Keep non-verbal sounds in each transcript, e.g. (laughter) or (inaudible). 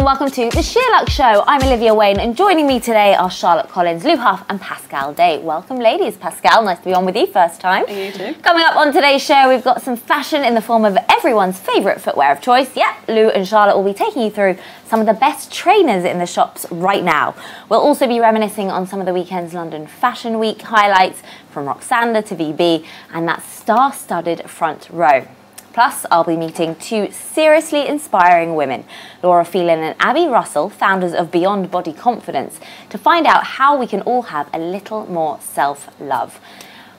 and welcome to the SheerLuxe Show. I'm Olivia Wayne, and joining me today are Charlotte Collins, Lu Hough, and Pascale Day. Welcome, ladies. Pascale, nice to be on with you first time. You too. Coming up on today's show, we've got some fashion in the form of everyone's favourite footwear of choice. Yep, Lu and Charlotte will be taking you through some of the best trainers in the shops right now. We'll also be reminiscing on some of the weekend's London Fashion Week highlights from Roksanda to VB and that star-studded front row. Plus, I'll be meeting two seriously inspiring women, Laura Phelan and Abbey Russell, founders of Beyond Body Confidence, to find out how we can all have a little more self love.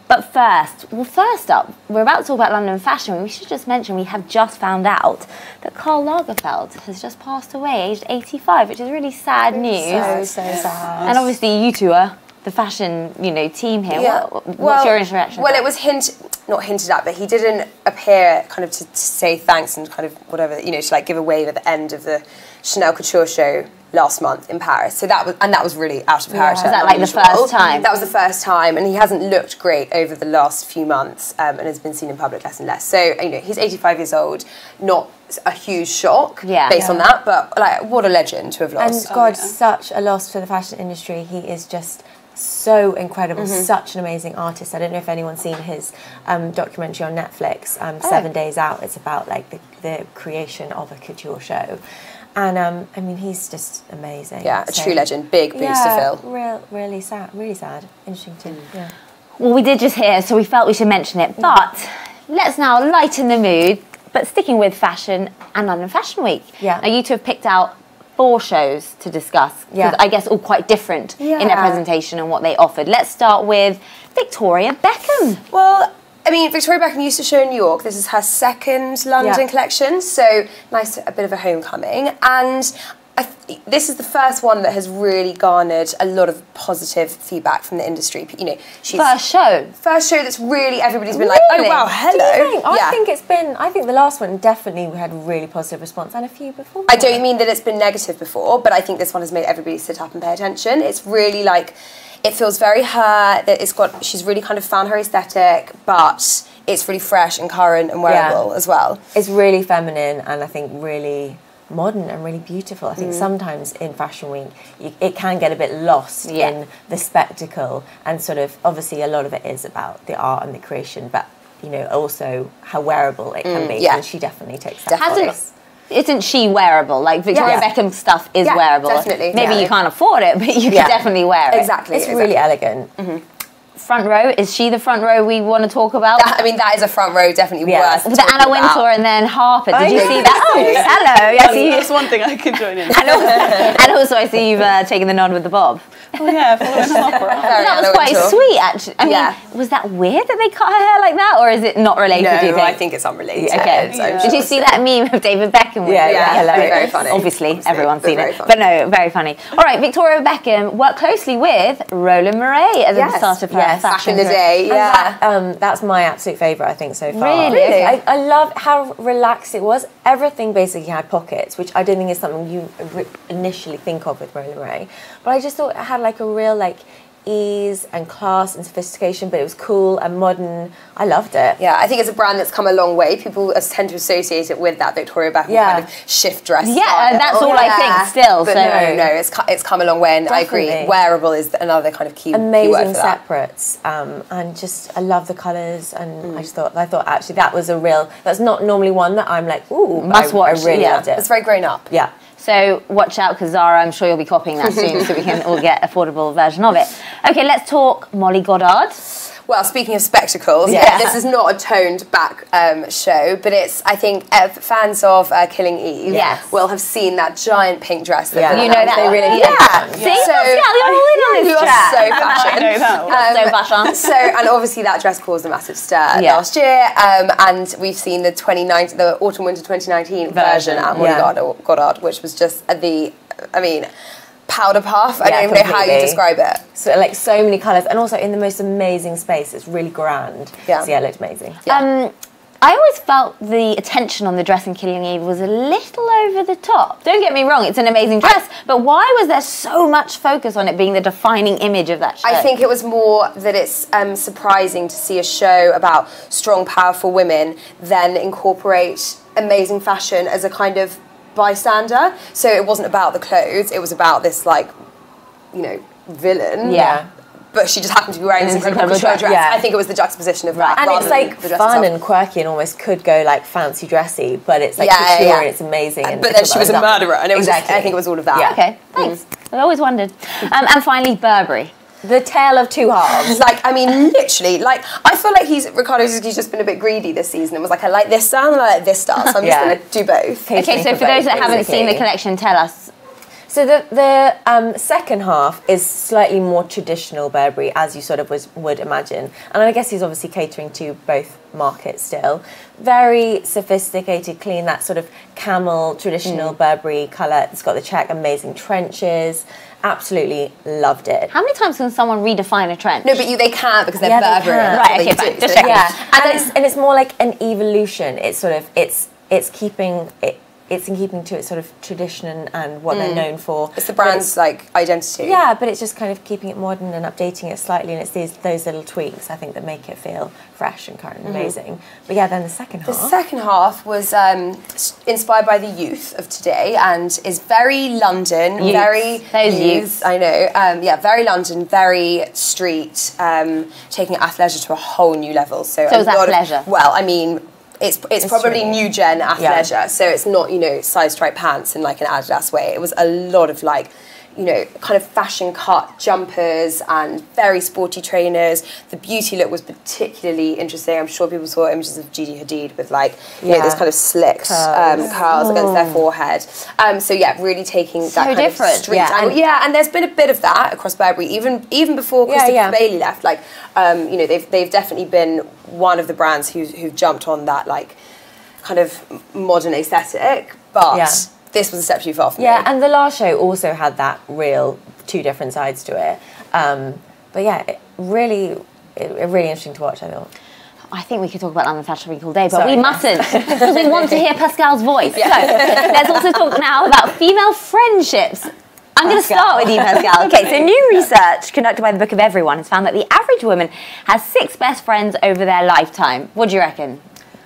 But first, well, first up, we're about to talk about London fashion. We should just mention we have just found out that Karl Lagerfeld has just passed away, aged 85, which is really sad news. So, so sad. And obviously, you two are the fashion, you know, team here. Yeah. What, what's Well- your interaction? Well, it was hint, not hinted at, but he didn't appear kind of to, to say thanks and kind of whatever, you know, to like give a wave at the end of the Chanel Couture show last month in Paris. So that was, and that was really out of character. Was that, like, the first time? That was the first time, and he hasn't looked great over the last few months, um, and has been seen in public less and less. So you know, he's 85 years old, not a huge shock Yeah. based on that, but like what a legend to have lost. And lost. God, yeah. such a loss for the fashion industry. He is just so incredible, Mm-hmm. such an amazing artist. I don't know if anyone's seen his um, documentary on Netflix, um, Seven Days Out. It's about like the, the creation of a couture show. And um, I mean, he's just amazing. yeah, a So- true legend. Big boots Yeah, to fill. real, really sad, really sad. Interesting too. Mm. Yeah. Well, we did just hear, so we felt we should mention it. But let's now lighten the mood, but sticking with fashion and London Fashion Week. Yeah. Now, you two have picked out four shows to discuss. Yeah. I guess all quite different in their presentation and what they offered. Let's start with Victoria Beckham. Well, I mean, Victoria Beckham used to show in New York. This is her second London Yeah. collection, so nice, a bit of a homecoming. And I th- this is the first one that has really garnered a lot of positive feedback from the industry. You know, First show. first show that's really everybody's been like, oh wow, Do hello. you think? I think it's been. I think the last one definitely had a really positive response, and a few before. I don't mean that it's been negative before, but I think this one has made everybody sit up and pay attention. It's really like it feels very her. That it's got she's really kind of found her aesthetic, but it's really fresh and current and wearable as well. it's really feminine and I think really modern and really beautiful. I Mm. think sometimes in Fashion Week you, it can get a bit lost Yeah. in the spectacle and sort of obviously a lot of it is about the art and the creation, but you know also how wearable it can be. Mm, yeah. and she definitely takes that. Place. Isn't she wearable? Like Victoria Yeah. Beckham stuff is Yeah, wearable. definitely. Maybe Yeah. you can't afford it, but you can definitely wear it. Exactly. It's exactly. really elegant. Front row, is she the front row we want to talk about? That- I mean, that is a front row, definitely Yeah. worth. With talking Anna about. Wintour and then Harper. Did I you know. see that? Oh, hello. Yes, you, That's one thing I could join in. (laughs) and, also, and also, I see you've uh, taken the nod with the bob. Oh yeah, following Harper. Very that was quite Wintour. sweet, actually. I Yeah. was that weird that they cut her hair like that, or is it not related? No, do you think? I think it's unrelated. Okay. Yeah. sure. Did you see that meme of David Beckham? with Yeah, it? yeah, very, very funny. Obviously, Obviously, everyone's seen it. funny. But no, very funny. All right, Victoria Beckham worked closely with Roland Mouret at the Yes, start of her yes. Back fashion in the day, yeah. that, um, that's my absolute favourite, I think, so far. Really? Really? I, I love how relaxed it was. Everything basically had pockets, which I don't think is something you initially think of with Roland Mouret. But I just thought it had like a real like ease and class and sophistication, but it was cool and modern. I loved it. Yeah, I think it's a brand that's come a long way. People tend to associate it with that Victoria Beckham Yeah. kind of shift dress. Yeah, style. that's all I think still, But so- no, no, it's it's come a long way, and I agree. Wearable is another kind of key, key Amazing that. separates, um, and just I love the colours, and Mm. I just thought I thought actually that was a real. That's not normally one that I'm like, ooh, Must I, watch, I really yeah. loved it. It's very grown up. yeah. So watch out because Zara, I'm sure you'll be copying that soon so we can all get (laughs) affordable version of it. Okay, let's talk Molly Goddard. Well, speaking of spectacles, Yeah. this is not a toned back um, show, but it's, I think, uh, fans of uh, Killing Eve Yes. will have seen that giant pink dress. That Yeah. You know that they really Yeah. See, So- Pascale, you're all in on this You are so fashion. (laughs) I know that. so fashion. (laughs) So, and obviously that dress caused a massive stir Yeah. last year, um, and we've seen the 2019, the autumn winter 2019 version, Version, at yeah. Goddard, Goddard, which was just the, I mean, powder puff. I Yeah, don't even know how you describe it. So like so many colours, and also in the most amazing space. It's really grand. Yeah. So yeah, it looked amazing. Yeah. Um, I always felt the attention on the dress in Killing Eve was a little over the top. Don't get me wrong, it's an amazing dress, but why was there so much focus on it being the defining image of that show? I think it was more that it's um, surprising to see a show about strong, powerful women then incorporate amazing fashion as a kind of bystander. So it wasn't about the clothes; it was about this like, you know, villain. Yeah. But she just happened to be wearing this this incredible incredible dress. dress. Yeah. I think it was the juxtaposition of that. and it's like the dress fun itself. and quirky and almost could go like fancy dressy, but it's like Yeah, yeah, couture yeah. and it's amazing. And But then she was a murderer, and it was just- exactly. I think it was all of that. Yeah. Okay, thanks. I always wondered. Um, and finally, Burberry. The tale of two halves. Like, I mean, literally, like, I feel like he's, Riccardo Tisci's just been a bit greedy this season and was like, I like this style and I like this style, so I'm Yeah. just going to do both. Okay. Okay, so for for those that haven't seen the collection, tell us. So the the um, second half is slightly more traditional Burberry, as you sort of was, would imagine, and I guess he's obviously catering to both markets still. Very sophisticated, clean, that sort of camel traditional Burberry colour. It's got the check, amazing trenches. Absolutely loved it. How many times can someone redefine a trend? No, but you, they can't because they're Yeah, can. Right, okay, fine. Just so they checking. can. Yeah, and it's and it's more like an evolution. It's sort of it's it's keeping it. It's in keeping to its sort of tradition and, and what they're known for. It's the brand's like identity. Yeah, but it's just kind of keeping it modern and updating it slightly, and it's these those little tweaks I think that make it feel fresh and current and amazing. But yeah, then the second half. The second half was um, inspired by the youth of today and is very London, Youths. very Those youths. I know. Um, yeah, very London, very street, um, taking athleisure to a whole new level. So, So a is lot of- well, I mean. It's, it's, probably true. new gen athleisure, so it's not you know size stripe pants in like an Adidas way. It was a lot of like you know kind of fashion cut jumpers and very sporty trainers. The beauty look was particularly interesting. I'm sure people saw images of Gigi Hadid with like you know this kind of slicked um, Curls. curls against their forehead. Um, so yeah, really taking that kind different. of street Yeah, angle. and- yeah, and there's been a bit of that across Burberry, even even before Yeah, Christopher yeah. Bailey left. Like um, you know they've they've definitely been one of the brands who who've jumped on that like kind of modern aesthetic, but. Yeah. This was a step too far for yeah, me. and the last show also had that real two different sides to it. Um, but yeah, it really, it, it really interesting to watch. I thought. I think we could talk about London Fashion Week all day, but Sorry, we yeah. mustn't (laughs) because we want to hear Pascale's voice. So let's also talk now about female friendships. I'm going to start with you, Pascale. (laughs) Okay, so new research conducted by the Book of Everyone has found that the average woman has six best friends over their lifetime. What do you reckon?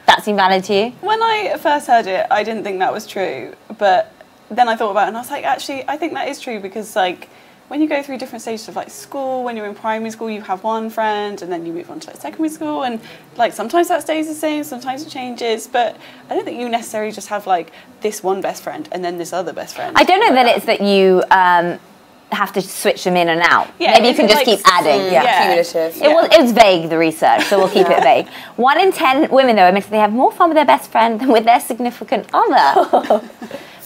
That seem valid to you? When I first heard it, I didn't think that was true, but then I thought about it and I was like, actually, I think that is true because like when you go through different stages of like school, when you're in primary school, you have one friend, and then you move on to like secondary school, and like sometimes that stays the same, sometimes it changes. But I don't think you necessarily just have like this one best friend and then this other best friend. I don't know like that it's that you um, have to switch them in and out. Yeah, Maybe you can just like keep adding. mm, Yeah. yeah. Cumulative. It was, it was vague, the research, so we'll keep it vague. One in ten women, though, admit they have more fun with their best friend than with their significant other. (laughs)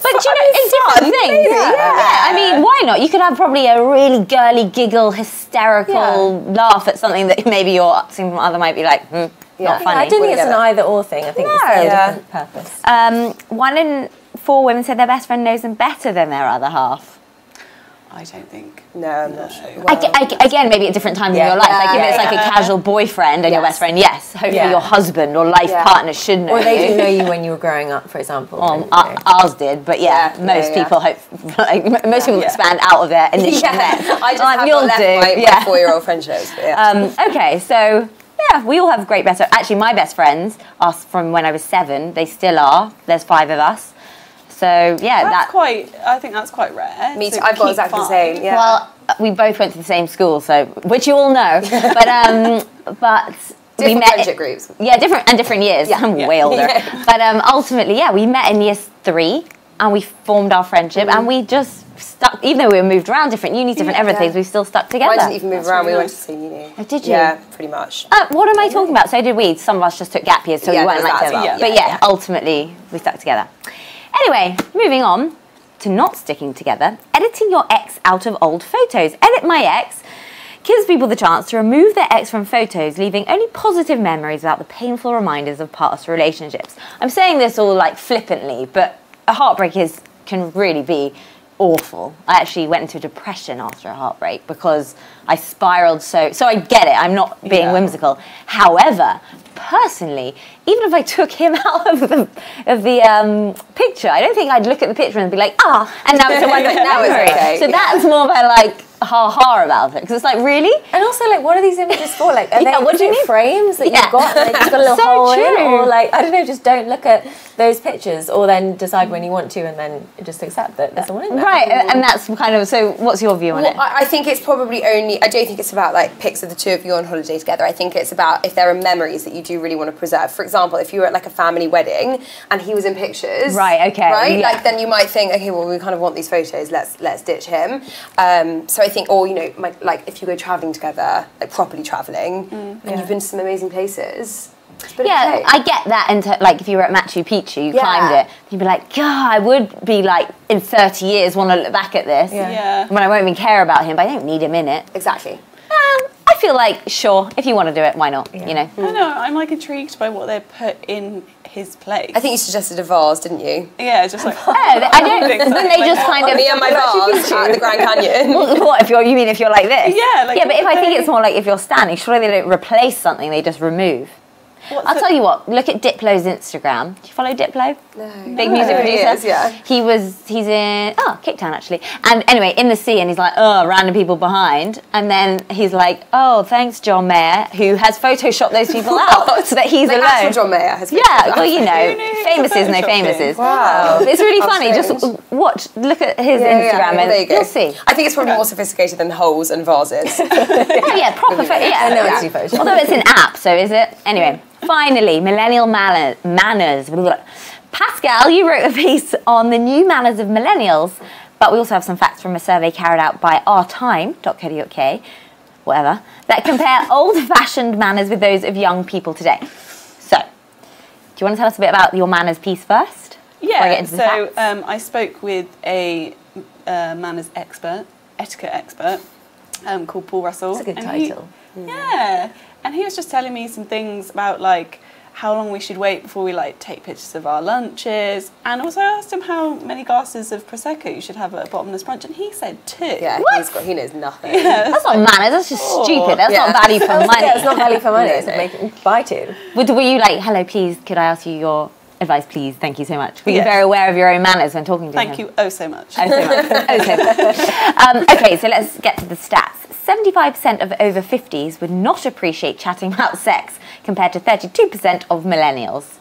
But do you know, it's different things. Yeah. I mean, why not? You could have probably a really girly, giggle, hysterical laugh at something that maybe your significant other might be like, hmm, not Yeah. funny. I don't think it's an either or thing. I think it's a Yeah. different purpose. Um, one in four women said their best friend knows them better than their other half. I don't think. No, I'm not sure. I, I- again, maybe at different times Yeah. in your life. like if Yeah, it's like a casual boyfriend and your best friend, yes. Hopefully Yeah. your husband or life Yeah. partner should know Or they you. didn't know you when you were growing up, for example. Um, and, you know. ours did, but yeah, Yeah, most yeah, yeah. people hope, like, m- most people Yeah. expand out of their (laughs) initial Yeah, net. I just Like, have you'll not left do, my, yeah. my four-year-old friendships. But yeah. Um, okay, so yeah, we all have great best. Actually, my best friends are from when I was seven. They still are. There's five of us. So yeah, That's that. quite. I think that's quite rare. Me too. I've got keep exactly the same. Yeah. Well, we both went to the same school, so which you all know. (laughs) but um, but we Different met. friendship groups. Yeah, different and different years. I'm Yeah. way older. Yeah. But um, ultimately, yeah, we met in year three and we formed our friendship and we just stuck. Even though we were moved around, different unis, different Yeah. everything, we still stuck together. Mine didn't even move That's around. really we went to nice. the same uni. Oh, did you? Yeah, pretty much. Uh, what am I talking about? So did we. Some of us just took gap years, so Yeah, we weren't there's like that as well. But Yeah, yeah, ultimately we stuck together. Anyway, moving on to not sticking together. Editing your ex out of old photos. Edit My Ex gives people the chance to remove their ex from photos, leaving only positive memories about the painful reminders of past relationships. I'm saying this all like flippantly, but a heartbreak is can really be awful. I actually went into depression after a heartbreak because I spiraled so. So I get it. I'm not being Yeah. whimsical. However, personally, even if I took him (laughs) out of the of the um, picture, I don't think I'd look at the picture and be like, ah, and now it's a (laughs) wonderful Now it's memory. okay. So that's more of a like. Ha ha about it because it's like really. And also, like, what are these images for? Like, are (laughs) Yeah, they what do you is mean? frames that Yeah. you've got and then you've got a little (laughs) So hole in? true. Or, like, I don't know, just don't look at those pictures or then decide when you want to and then just accept that there's someone in there. Right, and and that's kind of so. What's your view on Well, it? I, I think it's probably only. I don't think it's about like pics of the two of you on holiday together. I think it's about if there are memories that you do really want to preserve. For example, if you were at like a family wedding and he was in pictures, Right, okay, right, yeah. like then you might think, okay, well, we kind of want these photos. Let's let's ditch him. Um, so I think, or you know, my, like if you go traveling together, like properly traveling, mm, and Yeah. you've been to some amazing places. it's a bit of Yeah, cake. I get that. Into like if you were at Machu Picchu, you Yeah. climbed it, you'd be like, God, I would be like in 30 years want to look back at this. Yeah. Yeah. When I won't even care about him, but I don't need him in it. exactly. I feel like sure, if you want to do it, why not? You know. I know. I'm like intrigued by what they put in his place. I think you suggested a vase, didn't you? Yeah, just like. (laughs) Oh, I (laughs) don't. Then they just kind of. Me and my vase at the Grand Canyon. (laughs) what if you're? You mean if you're like this? Yeah, like- yeah, but if I think it's more like if you're standing, surely they don't replace something; they just remove. What's I'll the- tell you what. Look at Diplo's Instagram. Do you follow Diplo? No. Big music No, he producer. is, yeah. He was. He's in. Oh, Cape Town actually. And anyway, in the sea, and he's like, oh, random people behind, and then he's like, oh, thanks, John Mayer, who has photoshopped those people (laughs) out so that he's Like alone. actual John Mayer has Yeah, pictures well, you that. know, Who knew he was famous is no photoshopping? famous is. Wow. It's really How funny. Just watch, look at his Yeah, yeah, Instagram, well, and there you go. you'll see. I think it's probably more sophisticated than holes and vases. (laughs) Oh yeah, proper. Pho- yeah, I know yeah. it's. Although it's an app, so is it? Anyway, finally, millennial manner, manners. Pascale, you wrote a piece on the new manners of millennials, but we also have some facts from a survey carried out by ourtime.co.uk, whatever, that compare (laughs) old-fashioned manners with those of young people today. So, do you want to tell us a bit about your manners piece first? before I get Yeah, so um, I spoke with a uh, manners expert, etiquette expert, um, called Paul Russell. That's a good and he- title. yeah, and he was just telling me some things about like how long we should wait before we like take pictures of our lunches, and also I asked him how many glasses of prosecco you should have at a bottomless brunch, and he said two. yeah, he's got, he knows nothing. That's not manners. That's just Oh. stupid. That's Yeah. not value for money. Yeah, it's not value for money. (laughs) No, It's no. making buy two. Would, were you like, hello, please, could I ask you your advice, please? Thank you so much. Were you very aware of your own manners when talking to him? Thank you oh so much. Oh, so much. (laughs) Oh, so much. (laughs) Um, okay, so let's get to the stats. 75% of over 50s would not appreciate chatting about sex, compared to 32% of millennials.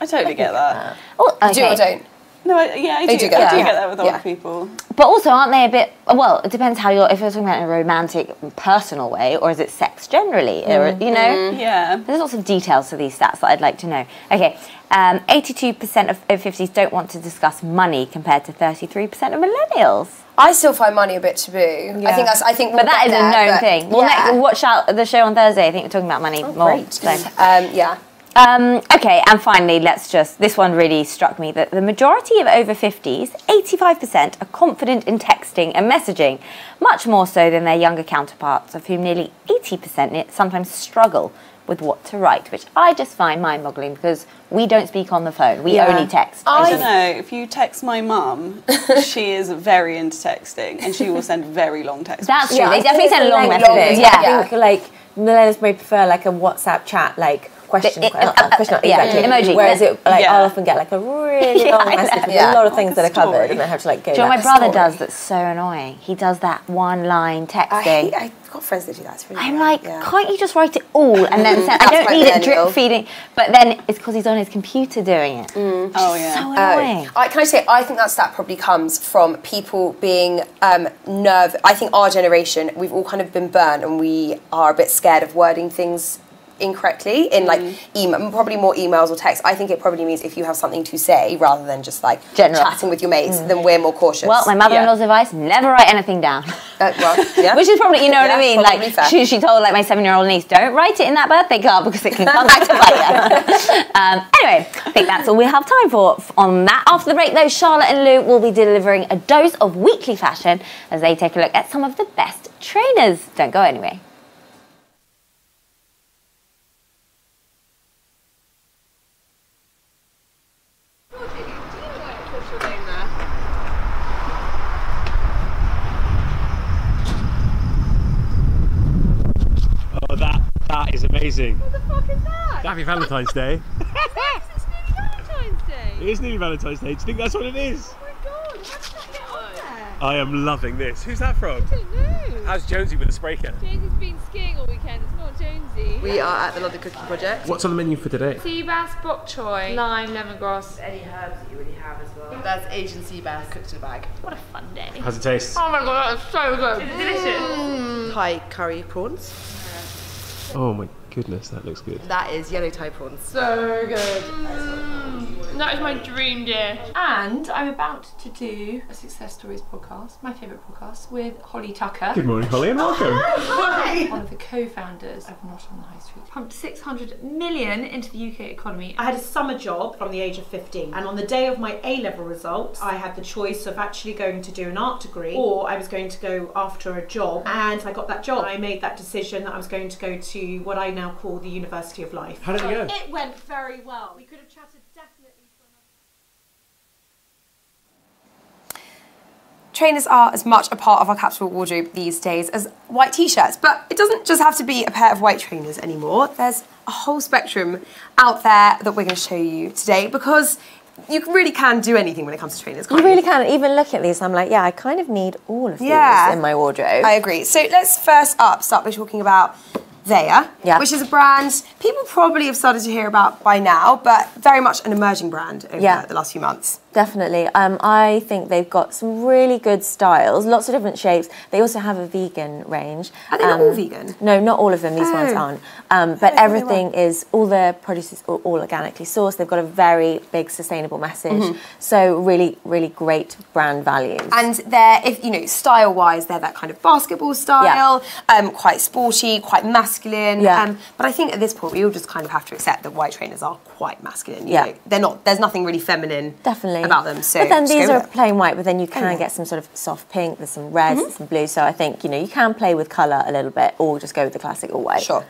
I totally get that. Oh, okay. Do or don't? No, I, yeah, I They do. do get I do Yeah. get that with Yeah. old people. But also, aren't they a bit? Well, it depends how you're. If you're talking about in a romantic, personal way, or is it sex generally? Or, mm. you know, mm. Yeah. There's lots of details to these stats that I'd like to know. Okay, um, 82% of over 50s don't want to discuss money compared to 33% of millennials. I still find money a bit taboo. I think that's. I think. But we'll that get is a known but thing. Well, yeah. next, watch out the show on Thursday. I think we're talking about money more. Great. so. Um, yeah. Um, okay, and finally, let's just. This one really struck me that the majority of over 50s, 85%, are confident in texting and messaging, much more so than their younger counterparts, of whom nearly 80% sometimes struggle with what to write, which I just find mind boggling because we don't speak on the phone, we Yeah. only text. I I- don't know. If you text my mum, she is very into texting, and she will send very long texts. That's true. Yeah, they I definitely think send long like messages. long- Yeah. I think like millennials may prefer like a WhatsApp chat, like question, The- que- not- uh, uh, question, yeah, exactly. emoji. Whereas it, like, Yeah. I'll often get like a really (laughs) Yeah, long message with Yeah. a lot of Like things that are covered, and I have to like go. Do you know what my brother story. does that's so annoying? He does that one line I, texting. hate, I've got friends that do that. It's really I'm bad, like, yeah. can't you just write it all and then (laughs) send? I don't need it drip feeding. But then it's because he's on his computer doing it. Oh yeah. So Oh. annoying. I, can I say, I think that's that stat probably comes from people being um, nerve. I think our generation, we've all kind of been burnt and we are a bit scared of wording things incorrectly in like email, probably more emails or texts. I think it probably means if you have something to say rather than just like General. chatting with your mates, then we're more cautious. Well, my mother-in-law's advice: never write anything down. Uh, well, (laughs) yeah. Which is probably, you know what I mean? Like fair. she, she told like my seven-year-old niece, don't write it in that birthday card because it can come back to bite you. (laughs) um, anyway, I think that's all we have time for on that. After the break, though, Charlotte and Lu will be delivering a dose of weekly fashion as they take a look at some of the best trainers. Don't go anyway. Oh, that that is amazing. What the fuck is that? Happy Valentine's Day. (laughs) It's nearly Valentine's Day. It is nearly Valentine's Day. Do you think that's what it is? Oh my god, how did that get on there? I am loving this. Who's that from? No. How's Jonesy with the spray can? Jonesy's been skiing all weekend. It's not Jonesy. We are at the London Cooking Project. What's on the menu for today? Sea bass, bok choy, lime, lemongrass. Any herbs that you really have as well. That's Asian sea bass cooked in a bag. What a fun day. How's it taste? Oh my god, that's so good. It's delicious. Mm. Thai curry prawns. Oh my goodness, that looks good. That is yellow Thai prawns. So good. Mm. That is my dream dish. And I'm about to do a Success Stories podcast, my favourite podcast, with Holly Tucker, Good morning, Holly, and welcome. Oh, hi. one of the co-founders of Not on the High Street. Pumped 600 million into the UK economy. I had a summer job from the age of 15, and on the day of my A level results, I had the choice of actually going to do an art degree or I was going to go after a job, and I got that job. I made that decision that I was going to go to what I now call the University of Life. How did it go? It went very well. We could have chatted definitely for another. Trainers are as much a part of our capsule wardrobe these days as white t-shirts, but it doesn't just have to be a pair of white trainers anymore. There's a whole spectrum out there that we're going to show you today because you really can do anything when it comes to trainers. You can't really can. Even look at these, I'm like, yeah, I kind of need all of these Yeah. in my wardrobe. I agree. So let's first up start by talking about Veja, Yeah. which is a brand people probably have started to hear about by now, but very much an emerging brand over Yeah. the last few months. Definitely. Um, I think they've got some really good styles, lots of different shapes. They also have a vegan range. Are they not all vegan? No, not all of them. These ones Oh. aren't. Um, but everything is, all the produce is all, all organically sourced. They've got a very big sustainable message. So really, really great brand values. And they're, if you know, style wise, they're that kind of basketball style, um, quite sporty, quite masculine. Yeah. Um, but I think at this point, we all just kind of have to accept that white trainers are quite masculine. You Yeah. know, they're not. There's nothing really feminine Definitely. About them. So but then these are plain white, but then you can yeah. Mm-hmm. get some sort of soft pink, there's some reds, there's some blue. So I think, you know, you can play with colour a little bit or just go with the classic all white. Sure.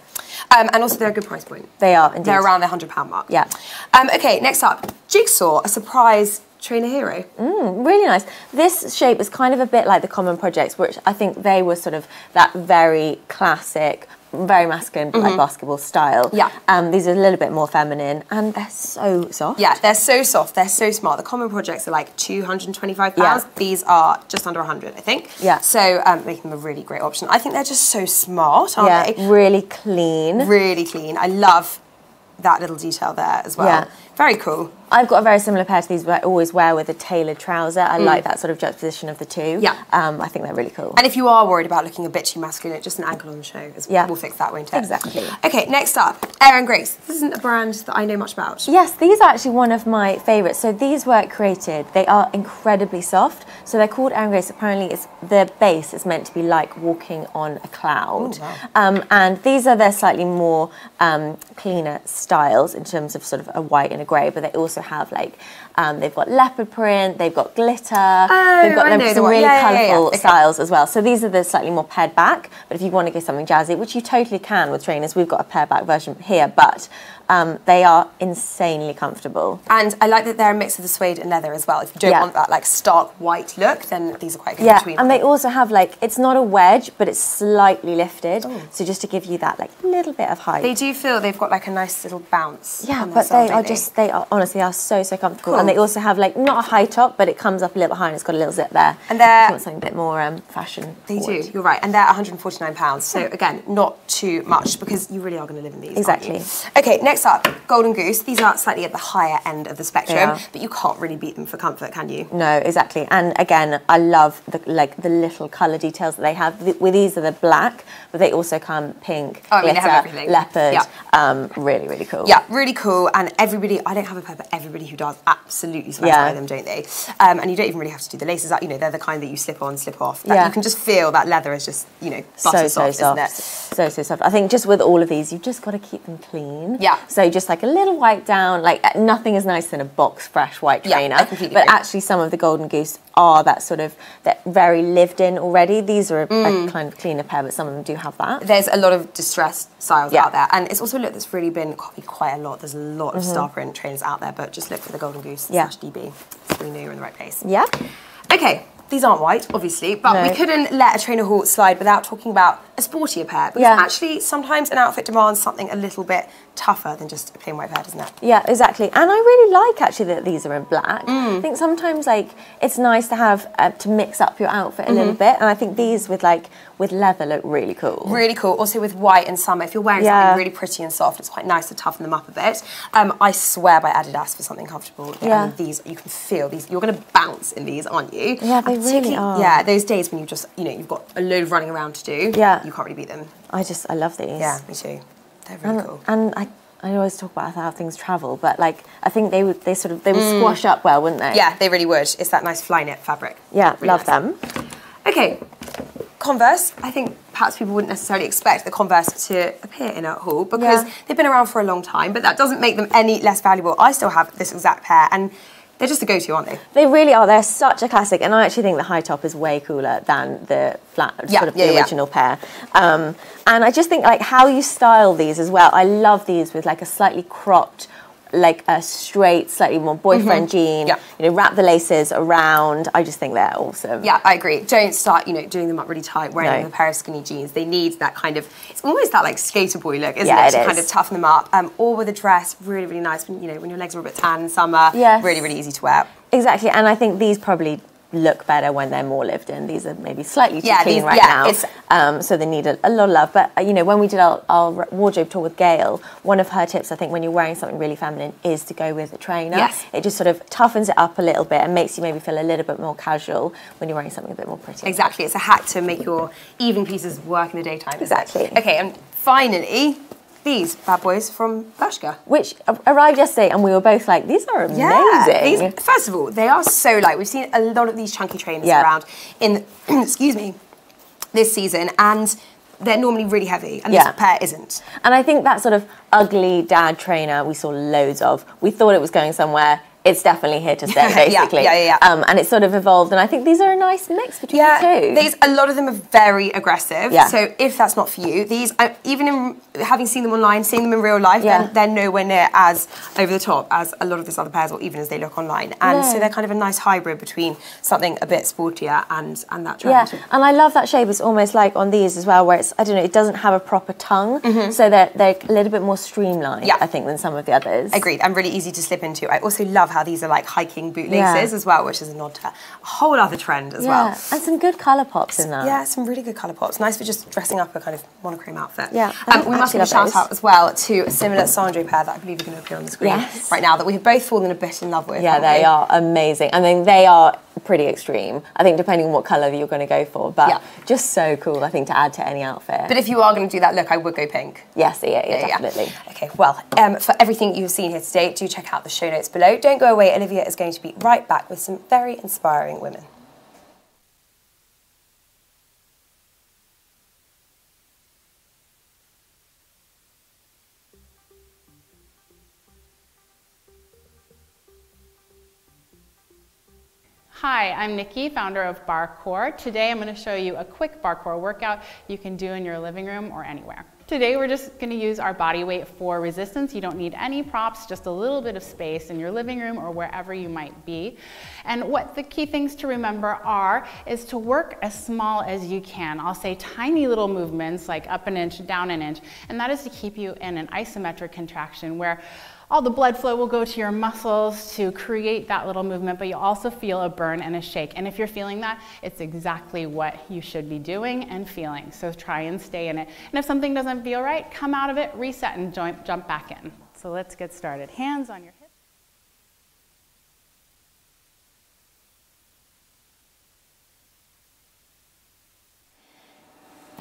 Um, and also, they're a good price point. They are indeed. They're around the hundred pound mark. Yeah. Um, okay. Next up, Jigsaw, a surprise trainer hero. really nice. This shape is kind of a bit like the Common Projects, which I think they were sort of that very classic, very masculine, but like basketball style. Mm-hmm. Yeah. Um, these are a little bit more feminine, and they're so soft. Yeah, they're so soft. They're so smart. The common projects are like two hundred and twenty-five pounds. Yeah. These are just under hundred, I think. Yeah. So um, making them a really great option. I think they're just so smart, aren't Yeah, they? really clean. Really clean. I love that little detail there as well. Yeah. Very cool. I've got a very similar pair to these, but I always wear with a tailored trouser. I like that sort of juxtaposition of the two. Mm. Yeah. Um, I think they're really cool. And if you are worried about looking a bit too masculine, just an ankle on the show. As Yeah. We'll fix that, won't it? Exactly. Okay, next up, Air and Grace. This isn't a brand that I know much about. Yes, these are actually one of my favourites. So these were created. They are incredibly soft. So they're called Air and Grace. Apparently, it's the base is meant to be like walking on a cloud. um, and these are their slightly more um, cleaner styles in terms of sort of a white and a grey. But they also have like um, they've got leopard print, they've got glitter, oh, they've got them- some really Yeah, yeah, yeah, yeah. colourful Okay. styles as well. So these are the slightly more pared back. But if you want to get something jazzy, which you totally can with trainers, we've got a pared back version here. But um, they are insanely comfortable. And I like that they're a mix of the suede and leather as well. If you don't want that like stark white look, then these are quite good Yeah, between. and they also have like it's not a wedge, but it's slightly lifted, so just to give you that like little bit of height. They do feel they've got like a nice little bounce. yeah, but they are just they are honestly are so so comfortable, and they also have like not a high top, but it comes up a little high and it's got a little zip there. And they're- If you want something a bit more um, fashion. They forward. do. You're right, and they're 149 pounds. So again, not too much because you really are going to live in these. Exactly. Okay, next up, Golden Goose. These are slightly at the higher end of the spectrum, but you can't really beat them for comfort, can you? No, exactly. And again, I love the like the little color details that they have. The- With these are the black, but they also come pink, Oh, I mean, glitter, leopard. Yeah. Um, really, really cool. Yeah, really cool. And everybody, I don't have a pair, but everybody who does absolutely swears Yeah. by them, don't they? Um, and you don't even really have to do the laces. You know, they're the kind that you slip on, slip off. That Yeah. You can just feel that leather is just, you know, so butter so soft, soft, isn't it? so so soft. I think just with all of these, you've just got to keep them clean. Yeah. So just like a little wipe down, like uh, nothing is nicer than a box fresh white Yeah, trainer. Completely but agree. actually, some of the Golden Goose are that sort of that very lived in already. These are a, Mm. a kind of cleaner pair, but some of them do have that. There's a lot of distressed styles Yeah. out there, and it's also a look that's really been copied quite a lot. There's a lot of star print trainers out there, but just look for the Golden Goose Yeah. slash DB. So you know you're in the right place. Yeah. Okay, these aren't white, obviously, but No. we couldn't let a trainer haul slide without talking about a sportier pair. Because Yeah. actually, sometimes an outfit demands something a little bit tougher than just a plain white pair, doesn't it? Yeah, exactly. And I really like actually that these are in black. Mm. I think sometimes like it's nice to have uh, to mix up your outfit a Mm-hmm. little bit, and I think these with like with leather look really cool. Really cool. Also with white in summer, if you're wearing Yeah. something really pretty and soft, it's quite nice to toughen them up a bit. Um, I swear by Adidas for something comfortable. I Yeah. mean, these you can feel these. You're going to bounce in these, aren't you? Yeah, they really are. Yeah, those days when you just you know you've got a load of running around to do. Yeah. you can't really beat them. I just I love these. Yeah, me too. They're really And, cool. and I, I always talk about how things travel, but like I think they would they sort of they would squash up well, wouldn't they? Mm. Yeah, they really would. It's that nice fly knit fabric. Yeah, Really love nice. them. Okay, Converse. I think perhaps people wouldn't necessarily expect the Converse to appear in a haul because Yeah. they've been around for a long time, but that doesn't make them any less valuable. I still have this exact pair, and they're just a go-to, aren't they? They really are. They're such a classic, and I actually think the high top is way cooler than the flat, Yeah, sort of yeah, the yeah. original pair. Um, and I just think like how you style these as well. I love these with like a slightly cropped, like a straight, slightly more boyfriend jean. Mm-hmm. Yeah. You know, wrap the laces around. I just think they're awesome. Yeah, I agree. Don't start, you know, doing them up really tight, wearing No. a pair of skinny jeans. They need that kind of, it's almost that like skater boy look, isn't Yeah, it? it to kind of toughen them up. Um, or with a dress, really, really nice. When, you know, when your legs are a bit tan in summer, Yes. really, really easy to wear. Exactly, and I think these probably look better when they're more lived in. These are maybe slightly too Yeah, clean these- right yeah, now, um, so they need a, a lot of love. But uh, you know, when we did our, our wardrobe tour with Gail, one of her tips, I think, when you're wearing something really feminine, is to go with a trainer. Yes. it just sort of toughens it up a little bit and makes you maybe feel a little bit more casual when you're wearing something a bit more pretty. Exactly. It's a hack to make your evening pieces work in the daytime. Exactly. Okay, and finally, these bad boys from Bershka. Which arrived yesterday, and we were both like, "These are amazing." Yeah, these, first of all, they are so light. We've seen a lot of these chunky trainers Yeah. around in, (clears throat) excuse me, this season, and they're normally really heavy, and Yeah. this pair isn't. And I think that sort of ugly dad trainer we saw loads of. We thought it was going somewhere. It's definitely here to (laughs) stay, basically. yeah, yeah, yeah. Um, and it's sort of evolved, and I think these are a nice mix between Yeah, the two. these a lot of them are very aggressive. Yeah. So if that's not for you, these uh, even in having seen them online, seeing them in real life, Yeah. then they're nowhere near as over the top as a lot of these other pairs, or even as they look online. And No. so they're kind of a nice hybrid between something a bit sportier and and that yeah, and I love that shape. It's almost like on these as well, where it's I don't know, it doesn't have a proper tongue, so they're they're a little bit more streamlined. Yeah. I think than some of the others. Agreed, and really easy to slip into. I also love how these are like hiking bootlaces Yeah. as well, which is a nod to a whole other trend as Yeah, well. and some good colour pops in that. Yeah, some really good colour pops. Nice for just dressing up a kind of monochrome outfit. Yeah, Um, we must give a shout those. out as well to a similar Sandro pair that I believe are going to appear on the screen Yes. right now that we have both fallen a bit in love with. Yeah, they we? are amazing. I mean, they are pretty extreme. I think depending on what colour you're going to go for, but Yeah. just so cool. I think to add to any outfit. But if you are going to do that look, I would go pink. yes, yeah, yeah, definitely. Okay, well, um, for everything you've seen here today, do check out the show notes below. Don't go away. Olivia is going to be right back with some very inspiring women. Hi, I'm Nikki, founder of Barrecore. Today I'm going to show you a quick Barrecore workout you can do in your living room or anywhere. Today we're just going to use our body weight for resistance. You don't need any props, just a little bit of space in your living room or wherever you might be. And what the key things to remember are is to work as small as you can. I'll say tiny little movements like up an inch, down an inch, and that is to keep you in an isometric contraction where all the blood flow will go to your muscles to create that little movement, but you'll also feel a burn and a shake. And if you're feeling that, it's exactly what you should be doing and feeling. So try and stay in it. And if something doesn't feel right, come out of it, reset, and jump back in. So let's get started. Hands on your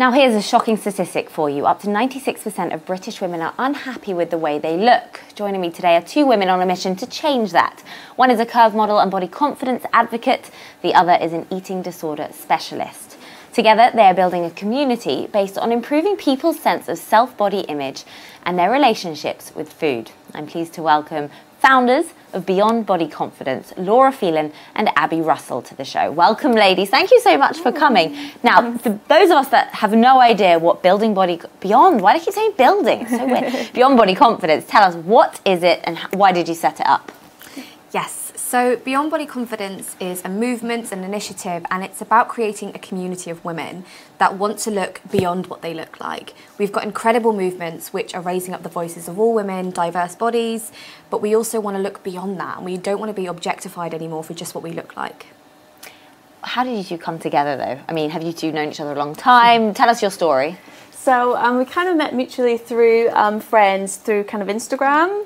Now, here's a shocking statistic for you. Up to 96% of British women are unhappy with the way they look. Joining me today are two women on a mission to change that. One is a curve model and body confidence advocate, the other is an eating disorder specialist. Together, they are building a community based on improving people's sense of self body image and their relationships with food. I'm pleased to welcome founders of Beyond Body Confidence, Laura Phelan and Abbey Russell, to the show. Welcome, ladies. Thank you so much for coming. Now, for those of us that have no idea what building body beyond, why do I keep saying building? It's so weird. (laughs) beyond Body Confidence, tell us what is it and why did you set it up? Yes, so Beyond Body Confidence is a movement, an initiative, and it's about creating a community of women that want to look beyond what they look like. We've got incredible movements which are raising up the voices of all women, diverse bodies, but we also want to look beyond that and we don't want to be objectified anymore for just what we look like. How did you two come together though? I mean, have you two known each other a long time? (laughs) Tell us your story. So um, we kind of met mutually through um, friends through kind of Instagram.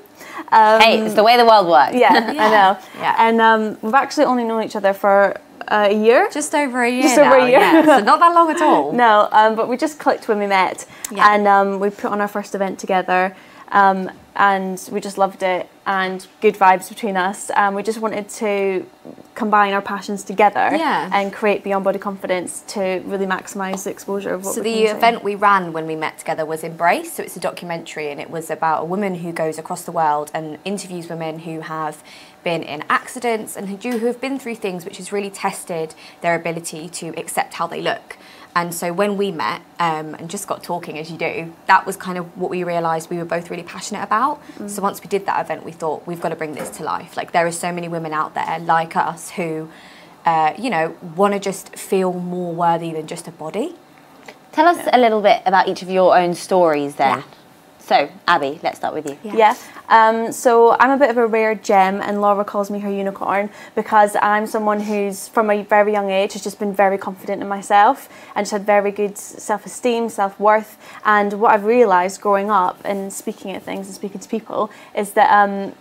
Um, hey, it's the way the world works. Yeah, (laughs) I know. Yeah. And um, we've actually only known each other for uh, a year. Just over a year. Just over now, a year. yeah. So not that long at all. (laughs) no, um, but we just clicked when we met, Yeah. and um, we put on our first event together, um, and we just loved it, and good vibes between us. Um, we just wanted to combine our passions together Yeah. and create Beyond Body Confidence to really maximise the exposure of what So the event we ran when we met together was Embrace. So it's a documentary, and it was about a woman who goes across the world and interviews women who have been in accidents and who have been through things which has really tested their ability to accept how they look. And so when we met um, and just got talking as you do, that was kind of what we realised we were both really passionate about. Mm. So once we did that event, we thought we've got to bring this to life. Like there are so many women out there like us who, uh, you know, want to just feel more worthy than just a body. Tell us a little bit about each of your own stories then. So, Abbey, let's start with you. Yeah. Um, so I'm a bit of a rare gem, and Laura calls me her unicorn because I'm someone who's, from a very young age, has just been very confident in myself and just had very good self-esteem, self-worth. And what I've realised growing up and speaking at things and speaking to people is that um,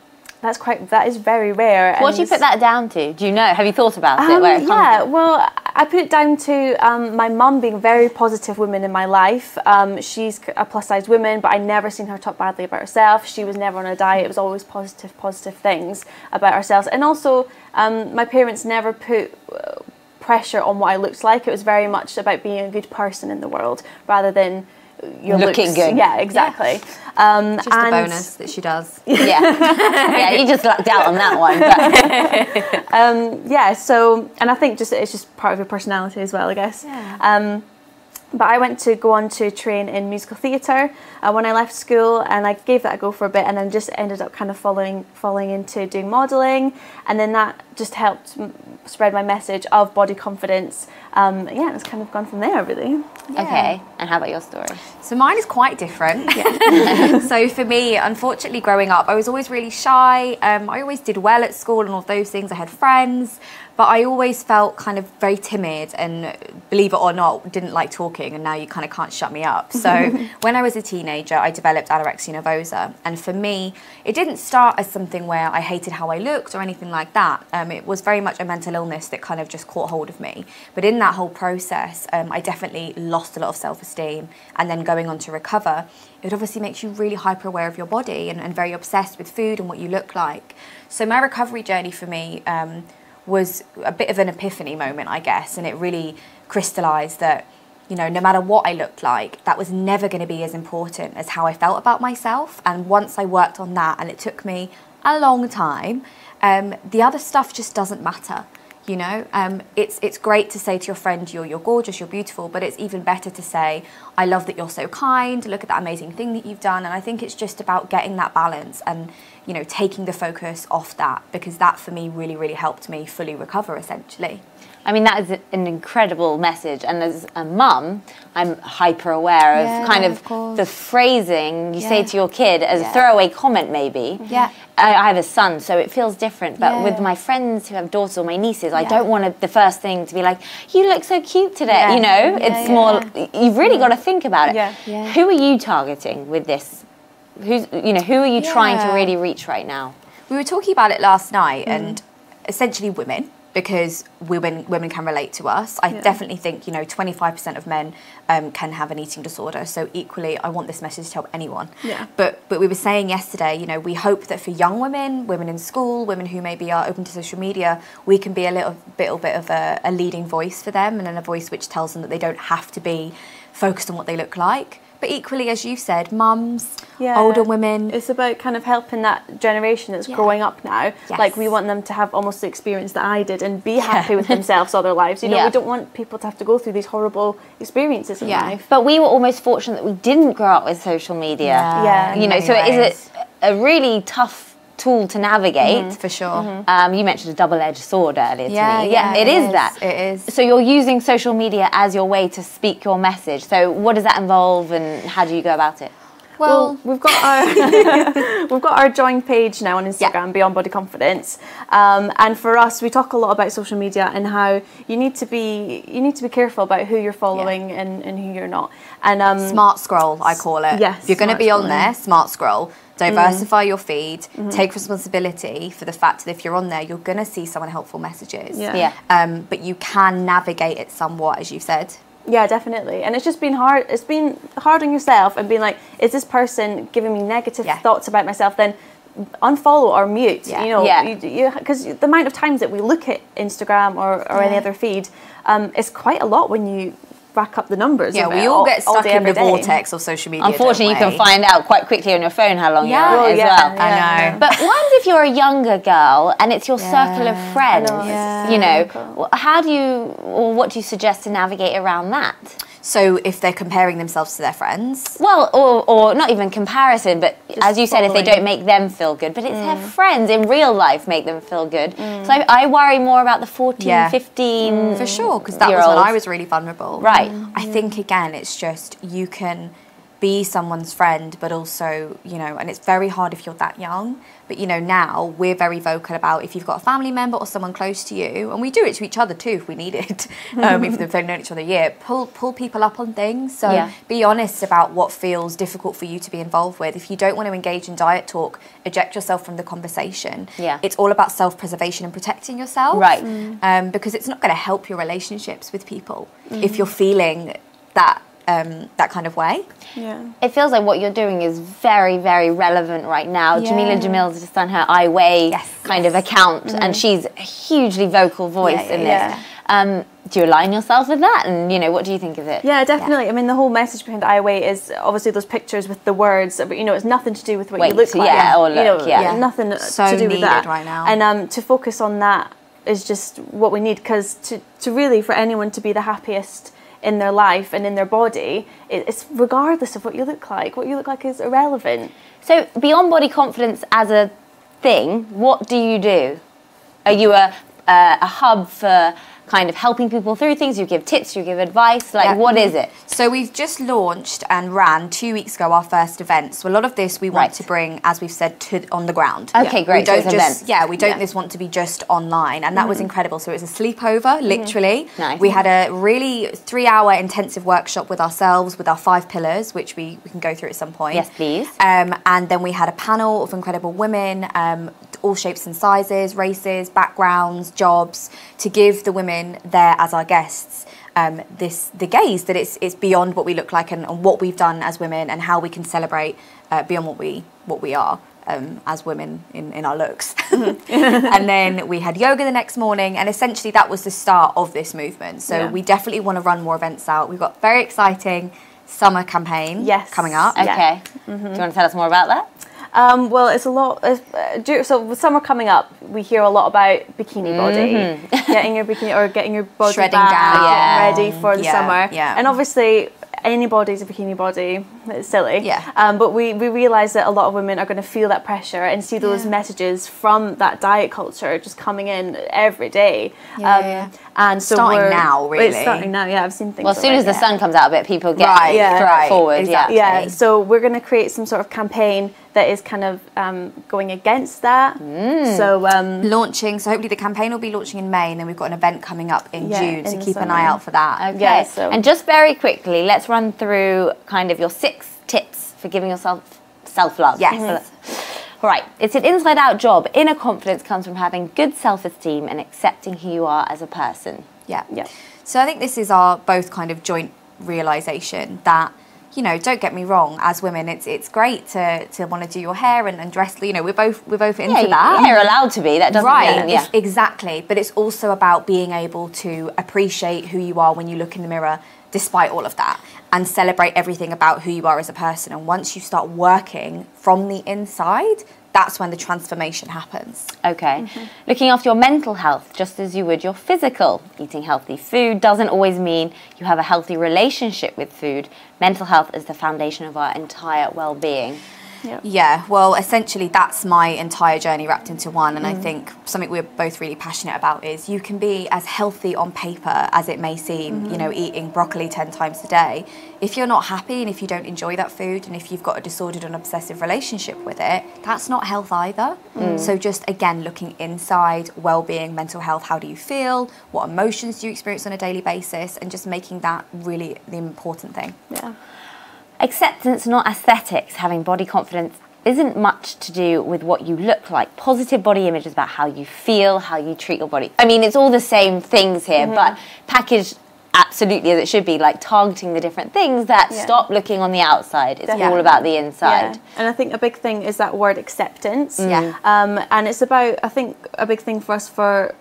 that's quite that is very rare. What do you put that down to? Do you know? Have you thought about it? um, Where it yeah, from? well, I put it down to um, my mum being a very positive woman in my life. Um, she's a plus size woman, but I never seen her talk badly about herself. She was never on a diet. It was always positive, positive things about ourselves. And also, um, my parents never put uh, pressure on what I looked like. It was very much about being a good person in the world rather than your Looking looks. good. Yeah, exactly. Um, Just a bonus that she does. (laughs) Yeah. yeah, you just lucked out on that one. But (laughs) um, yeah, so and I think just it's just part of your personality as well, I guess. Yeah. Um, but I went to go on to train in musical theatre uh, when I left school, and I gave that a go for a bit, and then just ended up kind of following falling into doing modelling, and then that just helped m- spread my message of body confidence. Um, yeah, and it's kind of gone from there, really. Okay, and how about your story? So mine is quite different. (laughs) so for me, unfortunately, growing up, I was always really shy. Um, I always did well at school and all those things. I had friends, but I always felt kind of very timid and, believe it or not, didn't like talking. And now you kind of can't shut me up. So (laughs) when I was a teenager, I developed anorexia nervosa, and for me, it didn't start as something where I hated how I looked or anything like that. Um, it was very much a mental illness that kind of just caught hold of me. But in that whole process, um, I definitely lost a lot of self-esteem, and then going on to recover, it obviously makes you really hyper aware of your body and, and very obsessed with food and what you look like. So my recovery journey for me um, was a bit of an epiphany moment, I guess, and it really crystallized that you know, no matter what I looked like, that was never going to be as important as how I felt about myself. And once I worked on that, and it took me a long time, um, the other stuff just doesn't matter. You know, um, it's it's great to say to your friend, "You're you're gorgeous, you're beautiful," but it's even better to say, "I love that you're so kind. Look at that amazing thing that you've done." And I think it's just about getting that balance and you know taking the focus off that because that for me really really helped me fully recover essentially. I mean, that is an incredible message. And as a mum, I'm hyper aware of Yeah, kind of of, the phrasing you say to your kid as Yeah. a throwaway comment, maybe. Yeah. I, I have a son, so it feels different. But Yeah. with my friends who have daughters or my nieces, I don't want to, the first thing to be like, you look so cute today. Yeah. You know, Yeah, it's yeah. more, you've really got to think about it. Yeah. Yeah. Who are you targeting with this? Who's, you know, who are you trying to really reach right now? We were talking about it last night, mm. and essentially women, because women women can relate to us. I Yeah. definitely think you know 25% of men um, can have an eating disorder. So equally, I want this message to help anyone. Yeah. But but we were saying yesterday, you know, we hope that for young women, women in school, women who maybe are open to social media, we can be a little bit, little bit of a, a leading voice for them, and then a voice which tells them that they don't have to be focused on what they look like. But equally, as you said, mums, Yeah. older women. It's about kind of helping that generation that's Yeah. growing up now. Yes. Like we want them to have almost the experience that I did and be happy with themselves all their lives. You know, Yeah. we don't want people to have to go through these horrible experiences in Yeah. life. But we were almost fortunate that we didn't grow up with social media. Yeah. You know, so many is ways. it a really tough tool to navigate. Mhm, for sure. Um, you mentioned a double-edged sword earlier to Yeah, me. yeah, it it is, is, that. it is. So you're using social media as your way to speak your message. So what does that involve, and how do you go about it? Well, we've got our (laughs) we've got our joint page now on Instagram, Beyond Body Confidence, um, and for us, we talk a lot about social media and how you need to be you need to be careful about who you're following and, and who you're not. And um, smart scroll, I call it. Yes, If you're going to smart be on scrolling. there, smart scroll. Diversify your feed. Mhm. Take responsibility for the fact that if you're on there, you're going to see some unhelpful messages. Yeah. Yeah. Um, but you can navigate it somewhat, as you've said. Yeah, definitely. And it's just been hard. It's been hard on yourself and being like, is this person giving me negative thoughts about myself? Then unfollow or mute. Yeah. You know, Yeah. because the amount of times that we look at Instagram or, or any other feed, um, it's quite a lot when you rack up the numbers. Yeah, we all all- get all stuck day, in the day. vortex of social media. Unfortunately, you can find out quite quickly on your phone how long Yeah. you're on Oh, as yeah, well. I know. But what if you're a younger girl and it's your circle of friends? Know, it's You know, how do you, or what do you suggest to navigate around that? So if they're comparing themselves to their friends, Well, or, or not even comparison, but as you said, if they don't make them feel good, but it's their Mm. friends in real life make them feel good. Mm. So I, I worry more about the 14, Yeah. Mm. 15 for sure, because that was when. I was really vulnerable. Right. I think mm. again, it's just you can be someone's friend, but also you know, and it's very hard if you're that young. But you know, now we're very vocal about if you've got a family member or someone close to you, and we do it to each other too if we need it. (laughs) um, if they've known each other a year, pull pull people up on things. So Yeah. be honest about what feels difficult for you to be involved with. If you don't want to engage in diet talk, eject yourself from the conversation. Yeah. It's all about self preservation and protecting yourself. Right. Um, because it's not going to help your relationships with people Mm. if you're feeling that um, that kind of way. Yeah. It feels like what you're doing is very, very relevant right now. Yeah. Jameela Jamil's just done her I Weigh kind of account, Mhm. and she's a hugely vocal voice Yeah, in yeah, this. Um, do you align yourself with that? And you know, what do you think of it? Yeah, definitely. I mean, the whole message behind I Weigh is obviously those pictures with the words, but you know, it's nothing to do with what Weight, you look like. yeah, or you know, look, yeah. nothing So to do with needed that right now. And um, to focus on that is just what we need because to, to really for anyone to be the happiest in their life and in their body, it's regardless of what you look like. What you look like is irrelevant. So, beyond body confidence as a thing, what do you do? Are you a, a, hub for kind of helping people through things? You give tips, you give advice. Like, Yeah. what is it? So we've just launched and ran two weeks ago our first event. So a lot of this we want to bring, as we've said, to on the ground. Okay, great. We don't it's just event. yeah, we don't Yeah. just want to be just online, and that was Mhm. incredible. So it was a sleepover, literally. Nice. We had a really three-hour intensive workshop with ourselves with our five pillars, which we, we can go through at some point. Yes, please. Um, and then we had a panel of incredible women, um, all shapes and sizes, races, backgrounds, jobs, to give the women there as our guests um, this the gaze that it's it's beyond what we look like and, and what we've done as women and how we can celebrate uh, beyond what we what we are. Um, as women in, in our looks. (laughs) and then we had yoga the next morning, and essentially that was the start of this movement. So Yeah. we definitely want to run more events out. We've got very exciting summer campaign Yes. coming up. Okay. Do you want to tell us more about that? Um, well, it's a lot. It's, uh, do- so with summer coming up, we hear a lot about bikini body, Mhm. (laughs) getting your bikini or getting your body Shredding back, down. getting ready for the Yeah, summer. yeah. And obviously, any body's a bikini body. It's silly. Yeah. Um, but we we realise that a lot of women are going to feel that pressure and see those Yeah. messages from that diet culture just coming in every day. Yeah, um, yeah. And so Starting now, It's really. starting now. Yeah, I've seen things. Well, as soon as the sun comes out a bit, people get Right, Yeah. forward. exactly. Yeah. Yeah, so we're going to create some sort of campaign that is kind of um, going against that. Mm. So um, launching. So hopefully the campaign will be launching in May, and then we've got an event coming up in Yeah, June. So keep an eye out for that. Okay. Yeah, so- And just very quickly, let's run through kind of your six tips for giving yourself self love. Yes. All right. It's an inside out job. Inner confidence comes from having good self esteem and accepting who you are as a person. Yeah. Yeah. So I think this is our both kind of joint realization that you know, don't get me wrong. As women, it's it's great to, to want to do your hair and, and dress. You know, we're both we're both into Yeah, that. yeah, you're allowed to be. That doesn't right. mean- yeah. exactly. But it's also about being able to appreciate who you are when you look in the mirror, despite all of that, and celebrate everything about who you are as a person. And once you start working from the inside, that's when the transformation happens. Okay. Mm-hmm. Looking after your mental health just as you would your physical. Eating healthy food doesn't always mean you have a healthy relationship with food. Mental health is the foundation of our entire well being. Yeah, well, essentially, that's my entire journey wrapped into one. And I Mm. think something we're both really passionate about is you can be as healthy on paper as it may seem, you know, eating broccoli 10 times a day. If you're not happy and if you don't enjoy that food and if you've got a disordered and obsessive relationship with it, that's not health either. Mm. So, just again, looking inside, well being, mental health, how do you feel? What emotions do you experience on a daily basis? And just making that really the important thing. Yeah. Acceptance, not aesthetics, having body confidence isn't much to do with what you look like. Positive body image is about how you feel, how you treat your body. I mean, it's all the same things here, Mhm. but packaged absolutely as it should be, like targeting the different things that Yeah. stop looking on the outside. It's Definitely. all about the inside. Yeah. And I think a big thing is that word acceptance. Yeah. Um, and it's about, I think, a big thing for us for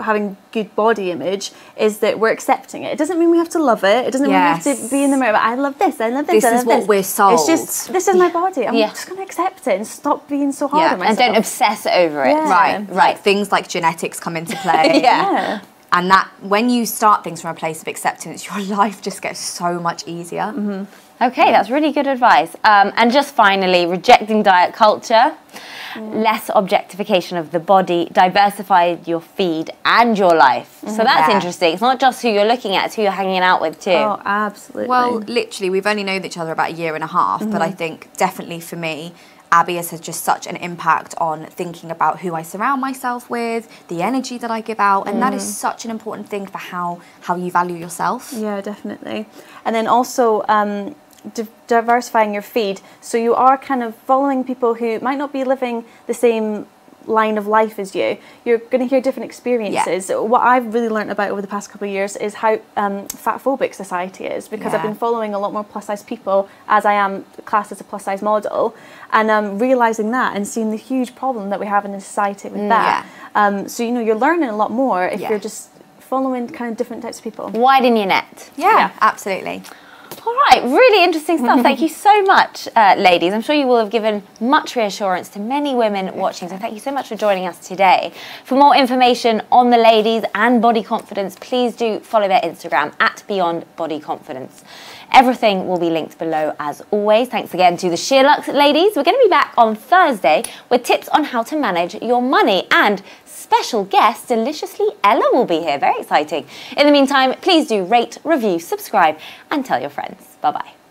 having good body image is that we're accepting it. It doesn't mean we have to love it. It doesn't mean we have to be in the mirror. I love this. I love this. This I is what this. we're sold. It's just this is my body. I'm Yeah. just going to accept it and stop being so hard on myself. And don't obsess over it. Yeah. Right, right. Things like genetics come into play. (laughs) Yeah. And that when you start things from a place of acceptance, (laughs) your life just gets so much easier. Okay, that's really good advice. Um, and just finally, rejecting diet culture, less objectification of the body, diversify your feed and your life. So that's Yeah. interesting. It's not just who you're looking at, it's who you're hanging out with too. Oh, absolutely. Well, literally, we've only known each other about a year and a half, but I Mhm. think definitely for me, Abbey has just such an impact on thinking about who I surround myself with, the energy that I give out, and that is Mm. such an important thing for how how you value yourself. Yeah, definitely. And then also um, di- diversifying your feed. So you are kind of following people who might not be living the same line of life as you. You're going to hear different experiences. What I've really learned about over the past couple of years is how um, fat phobic society is because I've been following a lot more plus size people as I am classed as a plus size model and um, realizing that and seeing the huge problem that we have in the society with Mm. that. Um, so, you know, you're learning a lot more if Yeah. you're just following kind of different types of people. Widen your net. Yeah, absolutely. All right, really interesting stuff. Thank you (laughs) so much, uh, ladies. I'm sure you will have given much reassurance to many women watching. So thank you so much for joining us today. For more information on the ladies and body confidence, please do follow their Instagram at Beyond Body Confidence. Everything will be linked below as always. Thanks again to the SheerLuxe ladies. We're going to be back on Thursday with tips on how to manage your money and special guest, Deliciously Ella, will be here. Very exciting. In the meantime, please do rate, review, subscribe, and tell your friends. Bye bye.